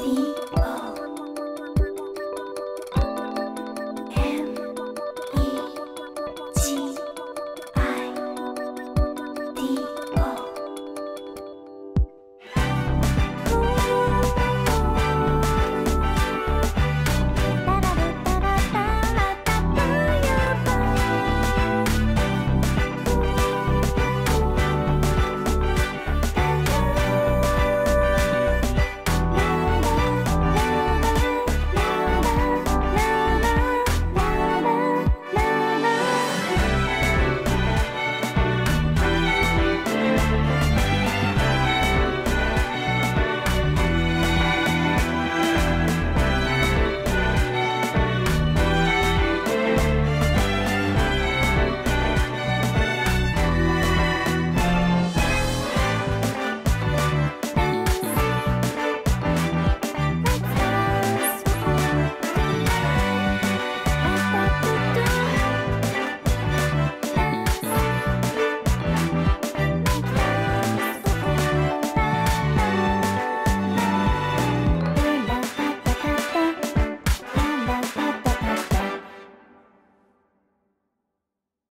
第。